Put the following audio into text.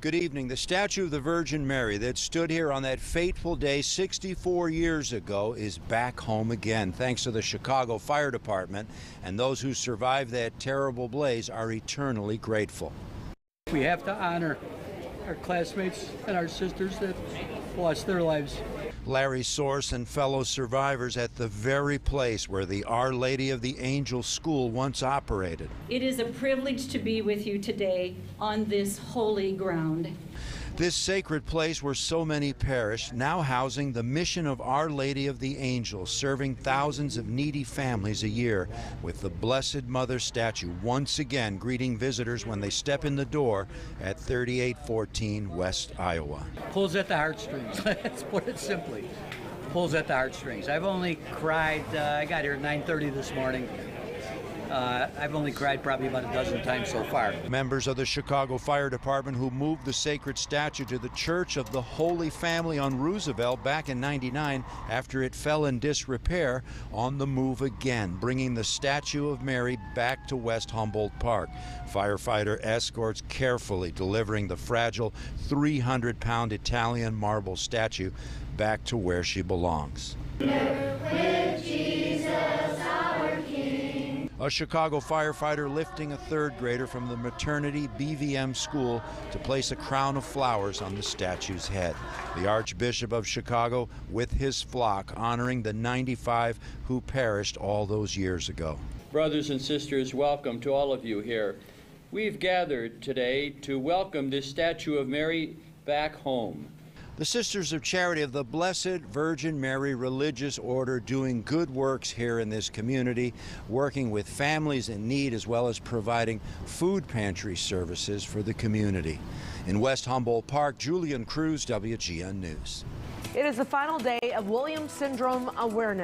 Good evening. The statue of the Virgin Mary that stood here on that fateful day 64 years ago is back home again, thanks to the Chicago Fire Department, and those who survived that terrible blaze are eternally grateful. We have to honor our classmates and our sisters that lost their lives. Larry Source and fellow survivors at the very place where the Our Lady of the Angels School once operated. It is a privilege to be with you today on this holy ground. This sacred place where so many perished, now housing the mission of Our Lady of the Angels, serving thousands of needy families a year, with the Blessed Mother statue once again greeting visitors when they step in the door at 3814 West Iowa. Pulls at the heartstrings. Let's put it simply. Pulls at the heartstrings. I've only cried. Uh, I got here at 9:30 this morning. Uh, I've only cried probably about a dozen times so far. Members of the Chicago Fire Department who moved the sacred statue to the Church of the Holy Family on Roosevelt back in 99 after it fell in disrepair on the move again, bringing the statue of Mary back to West Humboldt Park. Firefighter escorts carefully delivering the fragile 300 pound Italian marble statue back to where she belongs. A Chicago firefighter lifting a third grader from the maternity BVM school to place a crown of flowers on the statue's head. The Archbishop of Chicago with his flock honoring the 95 who perished all those years ago. Brothers and sisters, welcome to all of you here. We've gathered today to welcome this statue of Mary back home. The Sisters of Charity of the Blessed Virgin Mary Religious Order doing good works here in this community, working with families in need as well as providing food pantry services for the community. In West Humboldt Park, Julian Crews, WGN News. It is the final day of Williams Syndrome Awareness.